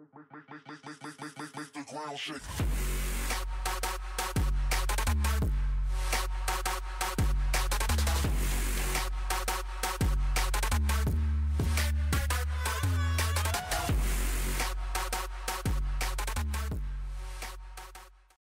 make, make, make, make, make, make, make, make, make the ground shake.